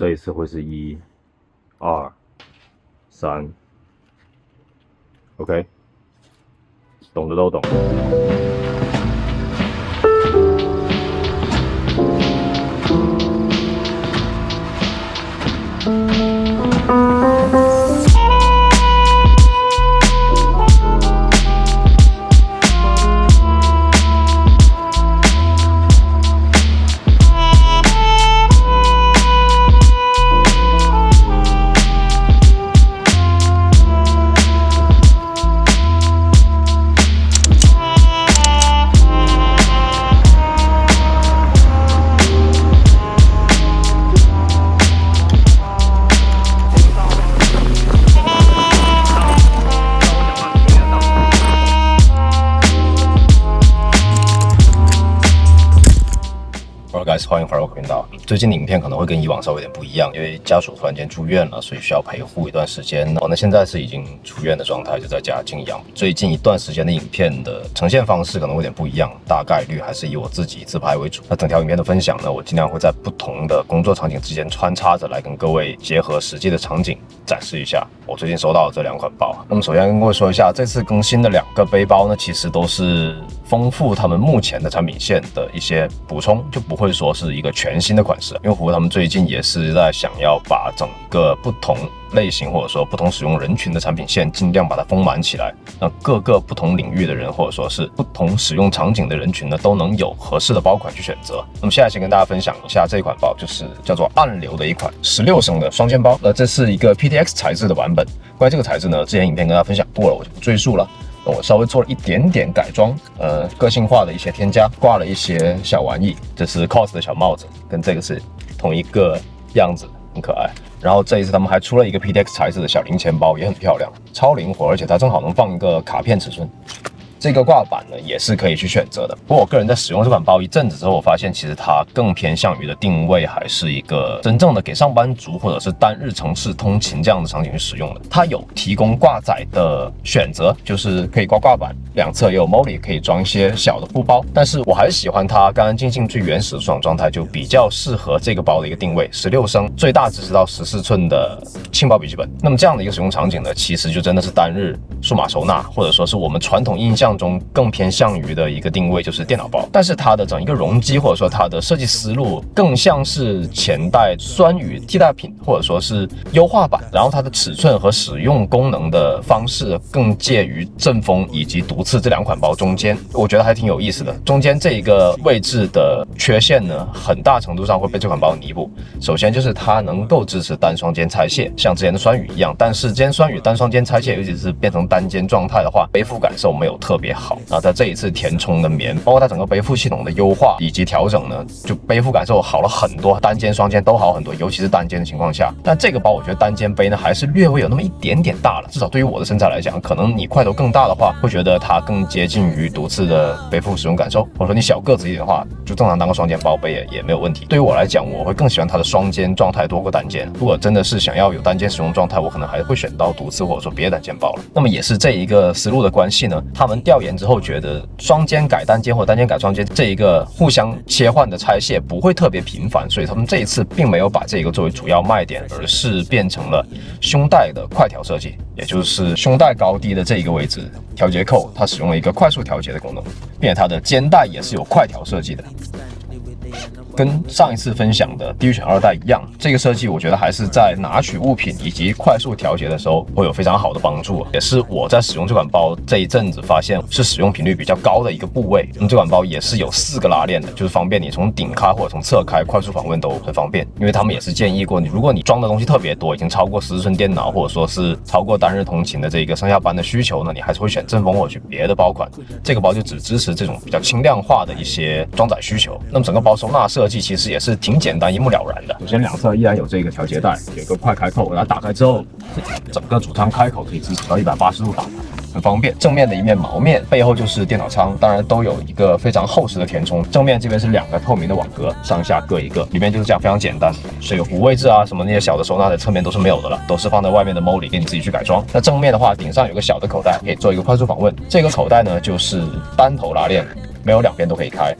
这一次会是一、二、三，OK，懂的都懂。欢迎回到频道。最近的影片可能会跟以往稍微有点不一样，因为家属突然间住院了，所以需要陪护一段时间。哦，那现在是已经出院的状态，就在家静养。最近一段时间的影片的呈现方式可能会有点不一样，大概率还是以我自己自拍为主。那整条影片的分享呢，我尽量会在不同的工作场景之间穿插着来跟各位结合实际的场景展示一下我最近收到的这两款包。那么首先跟各位说一下，这次更新的两个背包呢，其实都是。丰富他们目前的产品线的一些补充，就不会说是一个全新的款式。因为虎他们最近也是在想要把整个不同类型或者说不同使用人群的产品线尽量把它丰满起来，让各个不同领域的人或者说是不同使用场景的人群呢都能有合适的包款去选择。那么现在先跟大家分享一下这款包，就是叫做暗流的一款十六升的双肩包。那这是一个 PTX 材质的版本。关于这个材质呢，之前影片跟大家分享过了，我就不赘述了。我稍微做了一点点改装，呃，个性化的一些添加，挂了一些小玩意。这是 COS 的小帽子，跟这个是同一个样子，很可爱。然后这一次他们还出了一个 PTX 材质的小零钱包，也很漂亮，超灵活，而且它正好能放一个卡片尺寸。这个挂板呢也是可以去选择的。不过我个人在使用这款包一阵子之后，我发现其实它更偏向于的定位还是一个真正的给上班族或者是单日城市通勤这样的场景去使用的。它有提供挂载的选择，就是可以挂挂板，两侧也有 Molly 可以装一些小的布包。但是我还是喜欢它干干净净、最原始的舒爽状态，就比较适合这个包的一个定位。十六升，最大支持到十四寸的轻薄笔记本。那么这样的一个使用场景呢，其实就真的是单日数码收纳，或者说是我们传统印象。中更偏向于的一个定位就是电脑包，但是它的整一个容积或者说它的设计思路更像是前代酸雨替代品或者说是优化版，然后它的尺寸和使用功能的方式更介于阵风以及毒刺这两款包中间，我觉得还挺有意思的。中间这一个位置的缺陷呢，很大程度上会被这款包弥补。首先就是它能够支持单双肩拆卸，像之前的酸雨一样，但是兼酸雨单双肩拆卸，尤其是变成单肩状态的话，背负感受没有特。别好啊！在这一次填充的棉，包括它整个背负系统的优化以及调整呢，就背负感受好了很多，单肩、双肩都好很多，尤其是单肩的情况下。但这个包我觉得单肩背呢，还是略微有那么一点点大了，至少对于我的身材来讲，可能你块头更大的话，会觉得它更接近于独次的背负使用感受。或者说你小个子一点的话，就正常当个双肩包背也也没有问题。对于我来讲，我会更喜欢它的双肩状态多过单肩。如果真的是想要有单肩使用状态，我可能还会选到独次或者说别的单肩包了。那么也是这一个思路的关系呢，他们调研之后觉得。双肩改单肩或单肩改双肩这一个互相切换的拆卸不会特别频繁，所以他们这一次并没有把这个作为主要卖点，而是变成了胸带的快调设计，也就是胸带高低的这一个位置调节扣，它使用了一个快速调节的功能，并且它的肩带也是有快调设计的。跟上一次分享的地狱犬二代一样，这个设计我觉得还是在拿取物品以及快速调节的时候会有非常好的帮助，也是我在使用这款包这一阵子发现是使用频率比较高的一个部位。那么这款包也是有四个拉链的，就是方便你从顶开或者从侧开快速访问都很方便。因为他们也是建议过你，如果你装的东西特别多，已经超过十寸电脑或者说是超过单日通勤的这个上下班的需求呢，你还是会选正风或者别的包款。这个包就只支持这种比较轻量化的一些装载需求。那么整个包收纳设计其实也是挺简单、一目了然的。首先两侧依然有这个调节带，有个快开扣，把它打开之后，整个主仓开口可以支持到一百八十度打开，很方便。正面的一面毛面，背后就是电脑仓，当然都有一个非常厚实的填充。正面这边是两个透明的网格，上下各一个，里面就是这样非常简单。水壶位置啊，什么那些小的收纳在侧面都是没有的了，都是放在外面的 MOLLE 给你自己去改装。那正面的话，顶上有个小的口袋，可以做一个快速访问。这个口袋呢，就是单头拉链，没有两边都可以开。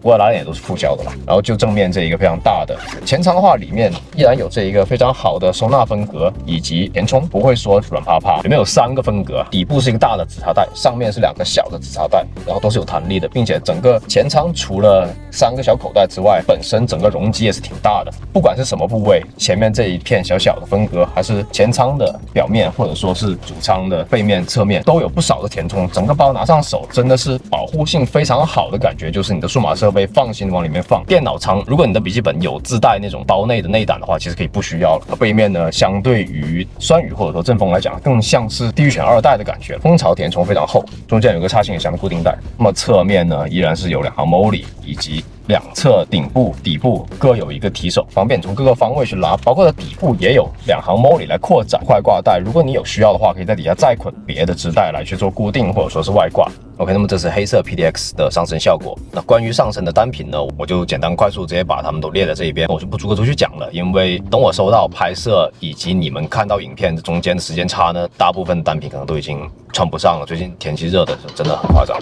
不过拉链也都是副胶的嘛。然后就正面这一个非常大的前舱的话，里面依然有这一个非常好的收纳分隔以及填充，不会说软趴趴。里面有三个分隔，底部是一个大的紫插袋，上面是两个小的紫插袋，然后都是有弹力的，并且整个前舱除了三个小口袋之外，本身整个容积也是挺大的。不管是什么部位，前面这一片小小的分隔，还是前舱的表面，或者说是主舱的背面、侧面，都有不少的填充。整个包拿上手，真的是保护性非常好的感觉，就是你的数码设备可以放心往里面放。电脑仓，如果你的笔记本有自带那种包内的内胆的话，其实可以不需要了。背面呢，相对于酸雨或者说阵风来讲，更像是地狱犬二代的感觉。蜂巢填充非常厚，中间有个插线箱的固定带。那么侧面呢，依然是有两行 MOLLE 以及。两侧顶部、底部各有一个提手，方便从各个方位去拉。包括它底部也有两行 MOLLE 来扩展快挂带。如果你有需要的话，可以在底下再捆别的织带来去做固定，或者说是外挂。OK，那么这是黑色 PDX 的上身效果。那关于上身的单品呢，我就简单快速直接把它们都列在这一边，我就不逐个逐去讲了。因为等我收到拍摄以及你们看到影片中间的时间差呢，大部分单品可能都已经穿不上了。最近天气热的是真的很夸张。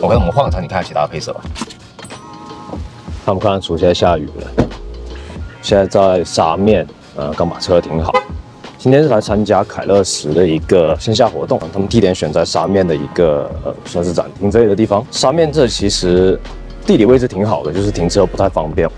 换个场景看下其他的配色吧。他们看出现在下雨了，现在在沙面，呃，刚把车停好。今天是来参加凯乐石的一个线下活动，他们地点选在沙面的一个呃，算是展厅之类的地方。沙面这其实地理位置挺好的，就是停车不太方便。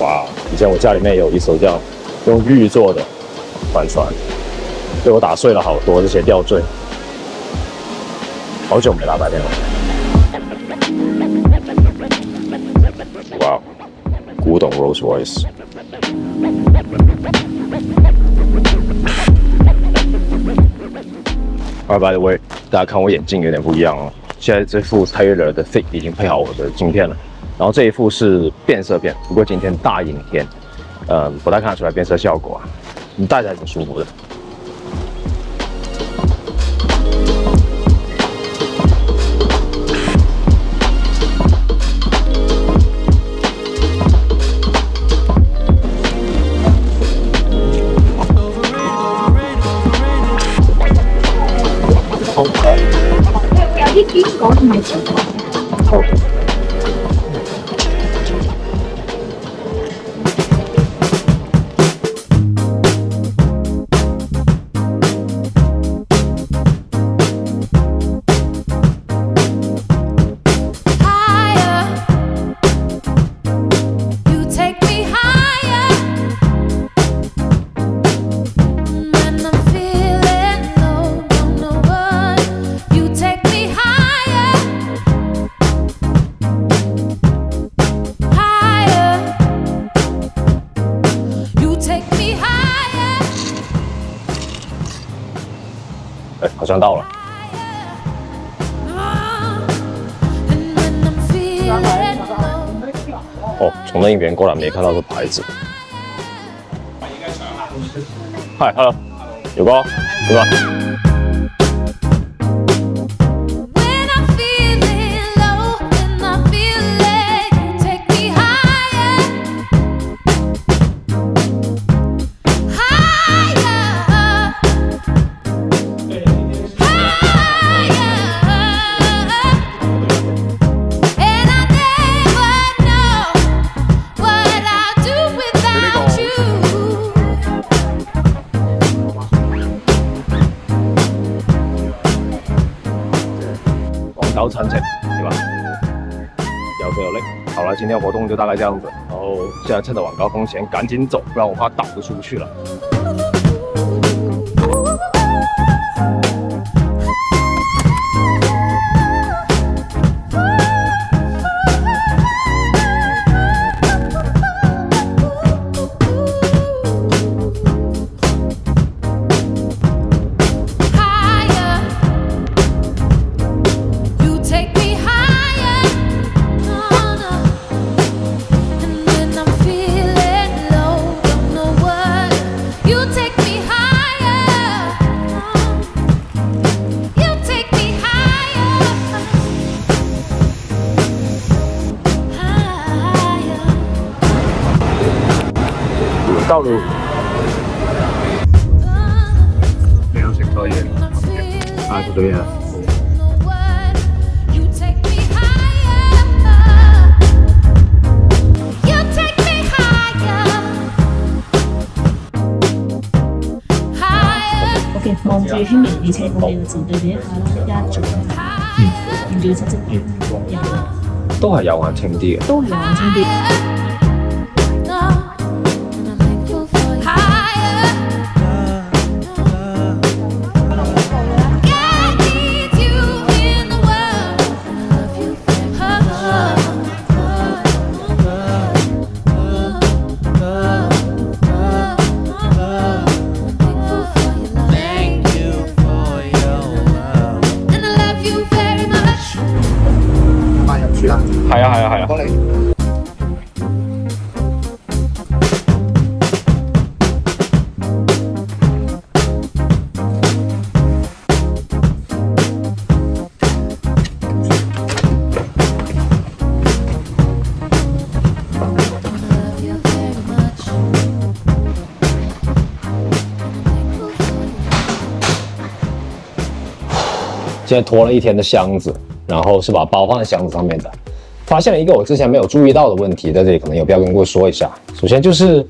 哇，以前我家里面有一艘这样。用玉做的帆船，被我打碎了好多这些吊坠。好久没打白天了。哇，古董 Rolls Royce。啊，by the way，大家看我眼镜有点不一样哦。现在这副 Taylor 的 Thick 已经配好我的镜片了，然后这一副是变色片，不过今天大阴天。嗯，不太看得出来变色效果啊，你戴着还挺舒服的。那边过来没看到这牌子。嗨，hello，有哥，对吧？今天活动就大概这样子。然后现在趁着晚高峰前赶紧走，不然我怕倒不出不去了。對比下啦，一組，嗯，七隻，都係有眼清啲嘅，都係有眼清啲。拖了一天的箱子，然后是把包放在箱子上面的。发现了一个我之前没有注意到的问题，在这里可能有必要跟各位说一下。首先就是，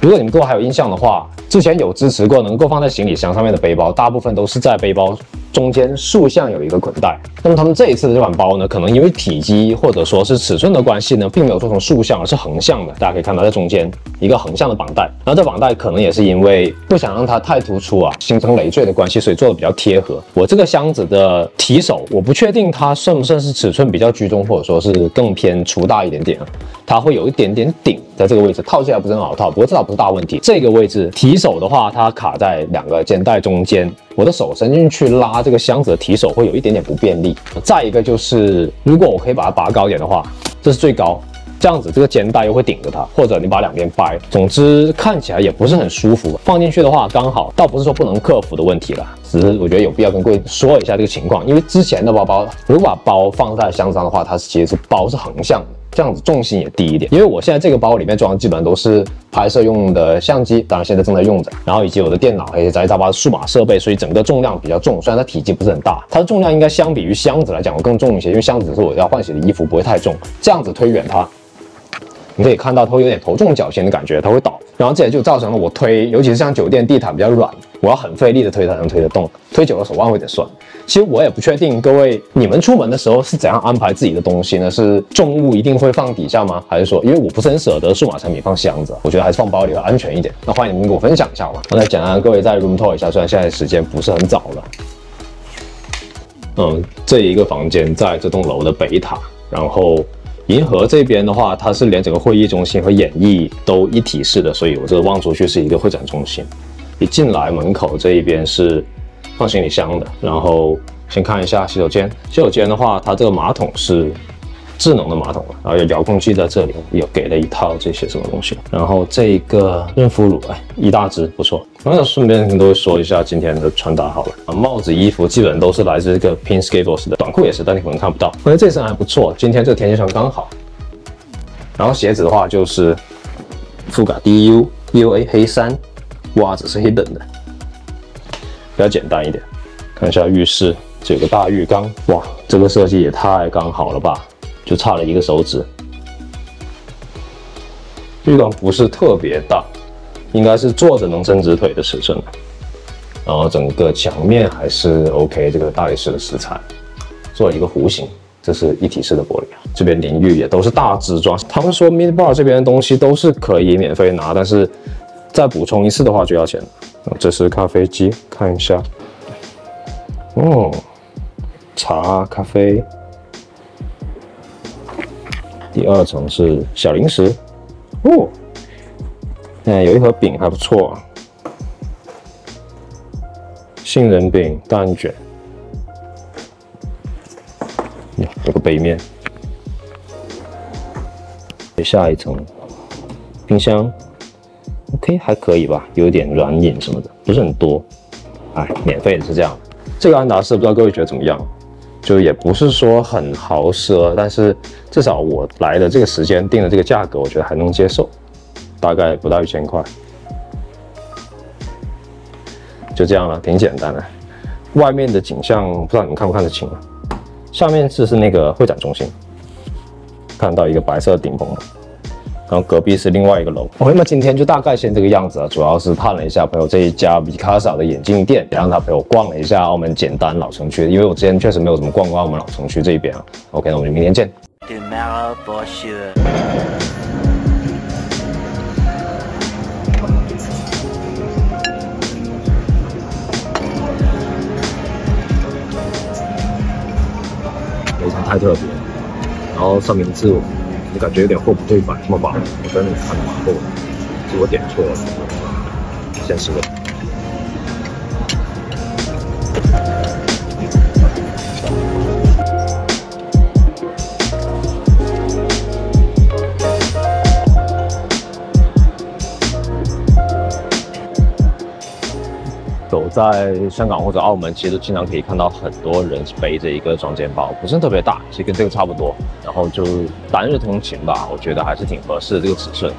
如果你们对我还有印象的话，之前有支持过能够放在行李箱上面的背包，大部分都是在背包。中间竖向有一个捆带，那么他们这一次的这款包呢，可能因为体积或者说是尺寸的关系呢，并没有做成竖向，而是横向的。大家可以看到，在中间一个横向的绑带，然后这绑带可能也是因为不想让它太突出啊，形成累赘的关系，所以做的比较贴合。我这个箱子的提手，我不确定它算不算是尺寸比较居中，或者说是更偏粗大一点点啊，它会有一点点顶在这个位置，套起来不是很好套，不过这倒不是大问题。这个位置提手的话，它卡在两个肩带中间。我的手伸进去拉这个箱子的提手会有一点点不便利。再一个就是，如果我可以把它拔高一点的话，这是最高，这样子这个肩带又会顶着它，或者你把两边掰，总之看起来也不是很舒服。放进去的话刚好，倒不是说不能克服的问题了，只是我觉得有必要跟各位说一下这个情况，因为之前的包包如果把包放在箱子上的话，它是其实是包是横向的。这样子重心也低一点，因为我现在这个包里面装的基本上都是拍摄用的相机，当然现在正在用着，然后以及我的电脑还有杂七杂八的数码设备，所以整个重量比较重。虽然它体积不是很大，它的重量应该相比于箱子来讲会更重一些，因为箱子是我要换洗的衣服，不会太重。这样子推远它，你可以看到它会有点头重脚轻的感觉，它会倒，然后这也就造成了我推，尤其是像酒店地毯比较软。我要很费力的推才能推得动，推久了手腕会有点酸。其实我也不确定各位你们出门的时候是怎样安排自己的东西呢？是重物一定会放底下吗？还是说，因为我不是很舍得数码产品放箱子，我觉得还是放包里会安全一点。那欢迎你们跟我分享一下吧。我再简单各位再 room tour 一下，虽然现在时间不是很早了。嗯，这一个房间在这栋楼的北塔，然后银河这边的话，它是连整个会议中心和演艺都一体式的，所以我这望出去是一个会展中心。一进来门口这一边是放行李箱的，然后先看一下洗手间。洗手间的话，它这个马桶是智能的马桶，然后有遥控器在这里，有给了一套这些什么东西。然后这个润肤乳，哎，一大支不错。然后顺便跟各位说一下今天的穿搭好了，帽子、衣服基本都是来自这个 Pin Skables 的，短裤也是，但你可能看不到。我觉得这身还不错，今天这个天气穿刚好。然后鞋子的话就是富嘎 DU UA 黑三。袜子是 hidden 的，比较简单一点。看一下浴室，这有个大浴缸，哇，这个设计也太刚好了吧，就差了一个手指。浴缸不是特别大，应该是坐着能伸直腿的尺寸。然后整个墙面还是 OK，这个大理石的石材，做了一个弧形。这是一体式的玻璃。这边淋浴也都是大支装。他们说 mini bar 这边的东西都是可以免费拿，但是再补充一次的话就要钱了。这是咖啡机，看一下。哦，茶咖啡。第二层是小零食。哦，哎，有一盒饼还不错。杏仁饼、蛋卷，有个杯面。下一层冰箱，OK，还可以吧，有点软饮什么的，不是很多。哎，免费的是这样。这个安达仕不知道各位觉得怎么样？就也不是说很豪奢，但是至少我来的这个时间定的这个价格，我觉得还能接受，大概不到一千块。就这样了，挺简单的。外面的景象不知道你们看不看得清啊？下面是是那个会展中心，看到一个白色的顶棚，然后隔壁是另外一个楼。OK，那今天就大概先这个样子啊，主要是探了一下朋友这一家米卡萨的眼镜店，也让他陪我逛了一下澳门简单老城区，因为我之前确实没有怎么逛过澳门老城区这一边啊。OK，那我们就明天见。太特别，然后三明治，你感觉有点货不对版，这么薄，我真的看麻木了，是我点错了，先吃了。在香港或者澳门，其实经常可以看到很多人背着一个双肩包，不是特别大，其实跟这个差不多。然后就单日通勤吧，我觉得还是挺合适的这个尺寸。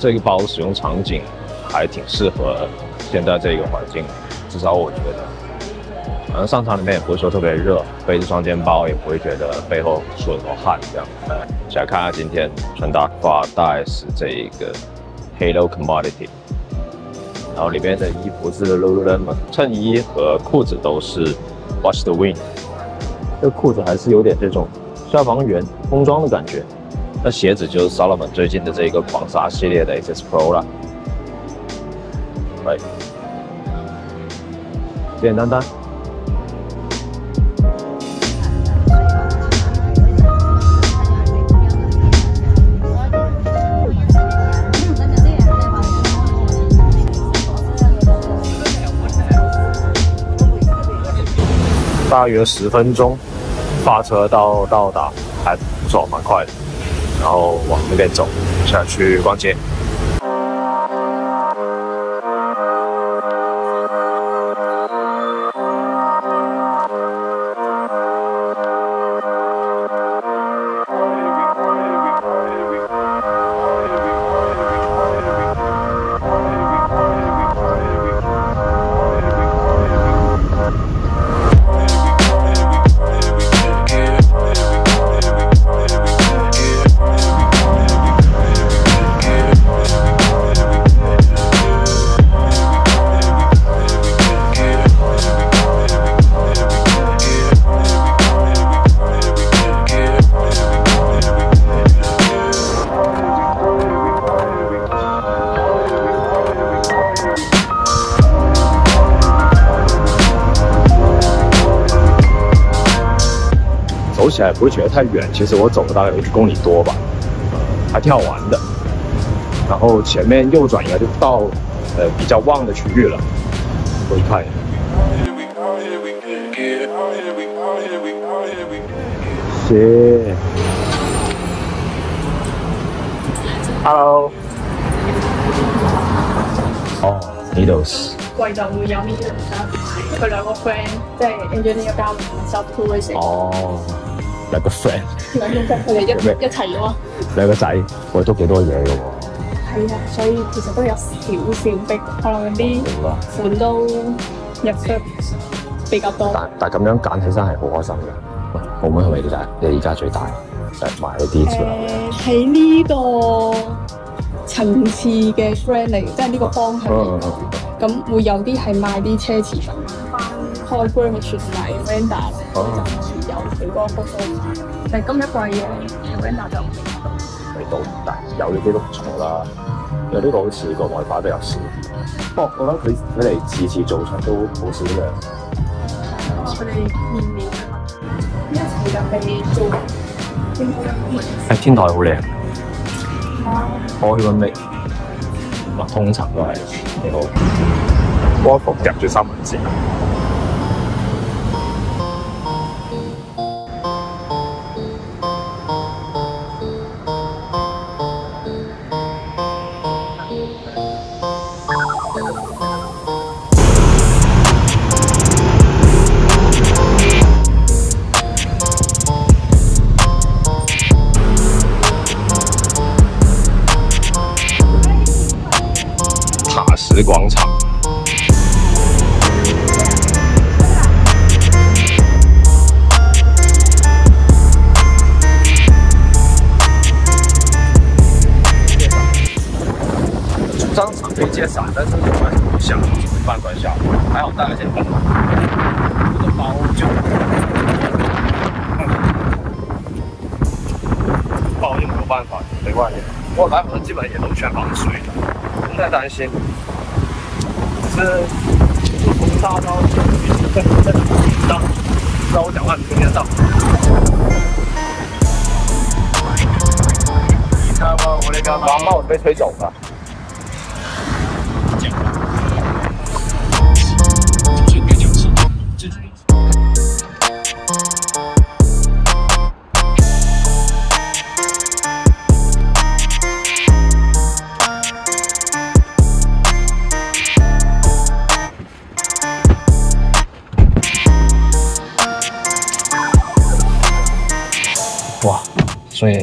这个包使用场景还挺适合现在这个环境，至少我觉得。反正商场里面也不会说特别热，背着双肩包也不会觉得背后出很多汗这样。来看下今天穿搭发带是这一个 Halo Commodity。然后里面的衣服是 Lululemon，衬衣和裤子都是 Watch the Wind。这裤子还是有点这种消防员工装的感觉。那鞋子就是 Salomon 最近的这个狂沙系列的 SS Pro 了。来，简简单单。大约十分钟，发车到到达还不错，蛮快的。然后往那边走，下去逛街。觉得太远，其实我走了大概有一公里多吧，还挺好玩的。然后前面右转应该就到呃比较旺的区域了，过去看一下。谢。Hello。哦，Needles。貴就會有 Needles 啦，佢兩個 friend 即係 engineer 加 self tourism。哦，兩個 friend。兩個 friend 佢哋一一齊咯。兩個仔，喂，都幾多嘢嘅喎。係啊，所以其實都有少少逼，可能啲款都入得比較多。但但咁樣揀起身係好開心嘅。澳門係咪就係你而家最大？就係買一啲潮流誒，喺呢個層次嘅 friend 嚟，即係呢個方向。咁會有啲係賣啲奢侈品，翻開 Gram 全埋 Vanda 咯，哦就係有幾個 photo 但係今一季嘅 Vanda 就唔味道，但有嘅啲都唔錯啦。因為呢個好似國內版比較少，不過我覺得佢佢哋次次做出都好少樣。佢哋年年一齊就被做應該有啲誒天台好靚，我去揾你，哇通層都係幾好。波服夾住三文治。张场可以接伞，但是有关不想半关下，还好带了件包，我的包就包就没有办法没外面。我来回基本也都全防水的，不太担心。只是风大到紧张，知道我讲话你听得到。你看吗？我那个毛帽被吹走了。所以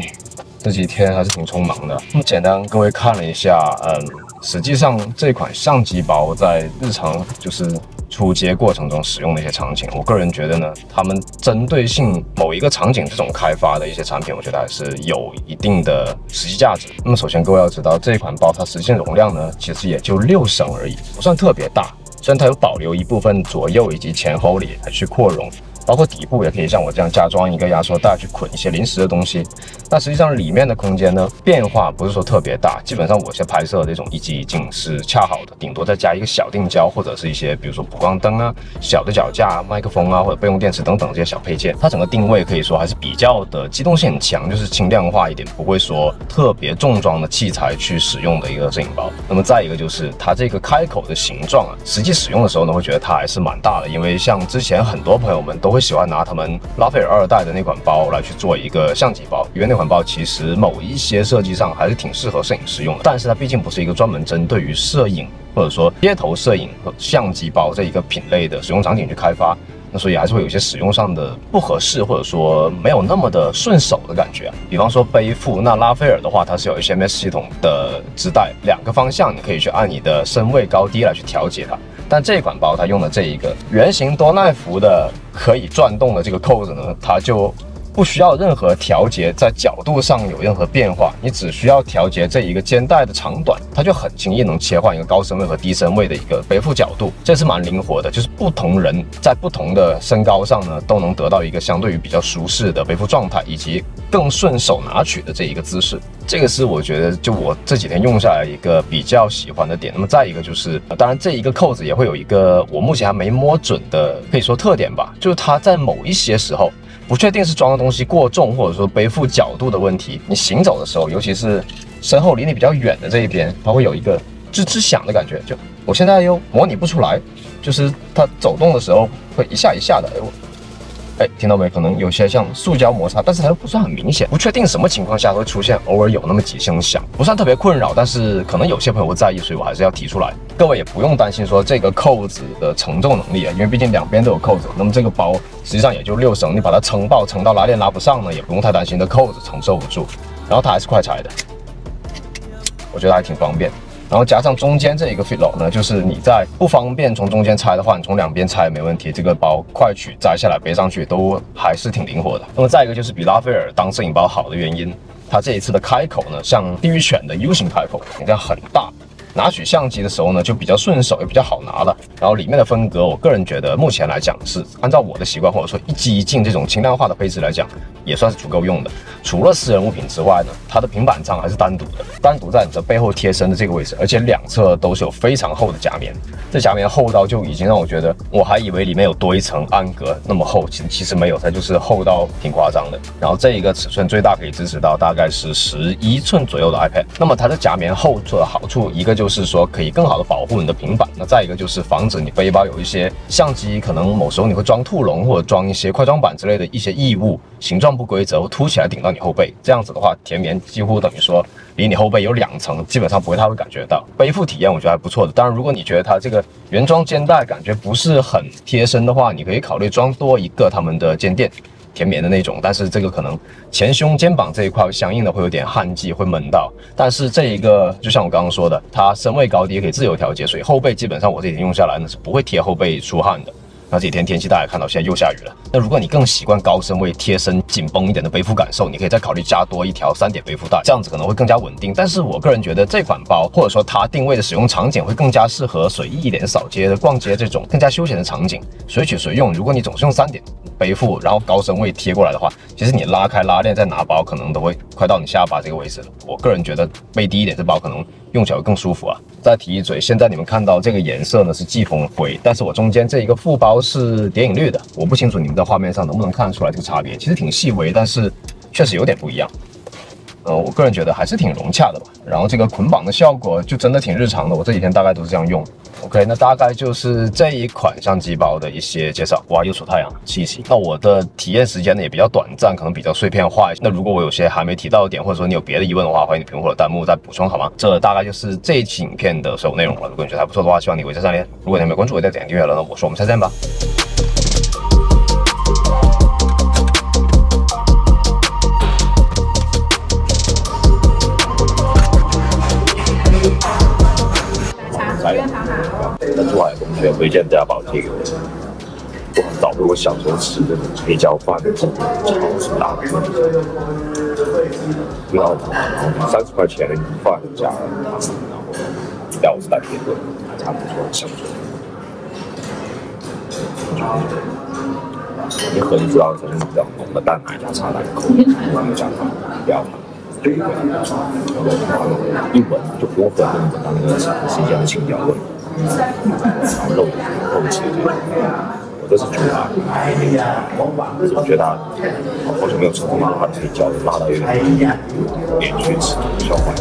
这几天还是挺匆忙的。简单各位看了一下，嗯，实际上这款相机包在日常就是出街过程中使用的一些场景，我个人觉得呢，他们针对性某一个场景这种开发的一些产品，我觉得还是有一定的实际价值。那么首先各位要知道，这款包它实现容量呢，其实也就六升而已，不算特别大。虽然它有保留一部分左右以及前后里来去扩容，包括底部也可以像我这样加装一个压缩袋去捆一些临时的东西。那实际上里面的空间呢，变化不是说特别大，基本上我现在拍摄这种一机一镜是恰好的，顶多再加一个小定焦或者是一些比如说补光灯啊、小的脚架、麦克风啊或者备用电池等等这些小配件。它整个定位可以说还是比较的机动性很强，就是轻量化一点，不会说特别重装的器材去使用的一个摄影包。那么再一个就是它这个开口的形状啊，实际使用的时候呢，会觉得它还是蛮大的，因为像之前很多朋友们都会喜欢拿他们拉斐尔二代的那款包来去做一个相机包，因为那款包其实某一些设计上还是挺适合摄影师用的，但是它毕竟不是一个专门针对于摄影或者说街头摄影和相机包这一个品类的使用场景去开发。那所以还是会有些使用上的不合适，或者说没有那么的顺手的感觉。比方说背负，那拉斐尔的话，它是有 HMS 系统的自带，两个方向你可以去按你的身位高低来去调节它。但这款包它用的这一个圆形多耐福的可以转动的这个扣子呢，它就不需要任何调节，在角度上有任何变化，你只需要调节这一个肩带的长短，它就很轻易能切换一个高身位和低身位的一个背负角度，这是蛮灵活的。就是不同人在不同的身高上呢，都能得到一个相对于比较舒适的背负状态，以及更顺手拿取的这一个姿势。这个是我觉得就我这几天用下来一个比较喜欢的点。那么再一个就是，当然这一个扣子也会有一个我目前还没摸准的，可以说特点吧，就是它在某一些时候。不确定是装的东西过重，或者说背负角度的问题，你行走的时候，尤其是身后离你比较远的这一边，它会有一个吱吱响的感觉。就我现在又模拟不出来，就是它走动的时候会一下一下的。哎我哎，听到没？可能有些像塑胶摩擦，但是它又不算很明显，不确定什么情况下会出现，偶尔有那么几声响，不算特别困扰，但是可能有些朋友会在意，所以我还是要提出来。各位也不用担心说这个扣子的承重能力啊，因为毕竟两边都有扣子，那么这个包实际上也就六升，你把它撑爆，撑到拉链拉不上呢，也不用太担心的扣子承受不住，然后它还是快拆的，我觉得还挺方便。然后加上中间这一个 fit lock 呢，就是你在不方便从中间拆的话，你从两边拆没问题。这个包快取摘下来背上去都还是挺灵活的。那么再一个就是比拉斐尔当摄影包好的原因，它这一次的开口呢，像地狱犬的 U 型开口，你看很大。拿取相机的时候呢，就比较顺手，也比较好拿了。然后里面的分隔，我个人觉得目前来讲是按照我的习惯，或者说一机一镜这种轻量化的配置来讲，也算是足够用的。除了私人物品之外呢，它的平板仓还是单独的，单独在你的背后贴身的这个位置，而且两侧都是有非常厚的夹棉。这夹棉厚到就已经让我觉得，我还以为里面有多一层暗格那么厚，其其实没有，它就是厚到挺夸张的。然后这一个尺寸最大可以支持到大概是十一寸左右的 iPad。那么它的夹棉厚处的好处，一个就是说可以更好的保护你的平板，那再一个就是防止你背包有一些相机可能某时候你会装兔笼或者装一些快装板之类的一些异物，形状不规则凸起来顶到你后背，这样子的话，甜棉几乎等于说离你后背有两层，基本上不会太会感觉到背负体验，我觉得还不错的。当然，如果你觉得它这个原装肩带感觉不是很贴身的话，你可以考虑装多一个他们的肩垫。甜棉的那种，但是这个可能前胸肩膀这一块相应的会有点汗迹，会闷到。但是这一个就像我刚刚说的，它身位高低可以自由调节，所以后背基本上我这几天用下来呢是不会贴后背出汗的。那这几天天气大家看到现在又下雨了。那如果你更习惯高身位贴身紧绷一点的背负感受，你可以再考虑加多一条三点背负带，这样子可能会更加稳定。但是我个人觉得这款包或者说它定位的使用场景会更加适合随意一点扫街的逛街这种更加休闲的场景，随取随用。如果你总是用三点背负，然后高身位贴过来的话，其实你拉开拉链再拿包，可能都会快到你下巴这个位置了。我个人觉得背低一点这包可能用起来会更舒服啊。再提一嘴，现在你们看到这个颜色呢是季风灰，但是我中间这一个副包是点影绿的，我不清楚你们在画面上能不能看出来这个差别，其实挺细微，但是确实有点不一样。呃，我个人觉得还是挺融洽的吧。然后这个捆绑的效果就真的挺日常的，我这几天大概都是这样用。OK，那大概就是这一款相机包的一些介绍。哇，又出太阳，谢谢。那我的体验时间呢也比较短暂，可能比较碎片化。那如果我有些还没提到的点，或者说你有别的疑问的话，欢迎你评论或者弹幕再补充好吗？这大概就是这一期影片的所有内容了。如果你觉得还不错的话，希望你维持三连。如果你还没关注我，再点订阅了。那我说我们下次见吧。珠海同学推荐大家宝这个，我很早，我小时候吃的黑椒饭，超级辣的，不要三十块钱的米饭加了汤，然后料是带甜的，还差不多香脆。一喝就知道这是比较浓的淡奶加茶奶的口，然后加糖，不要糖。一闻就不用喝，就能闻到那个新鲜的青椒味。然后肉也很厚切，我这是猪排，我觉得好久没有吃过麻辣的黑椒，辣到有点连续吃，消化。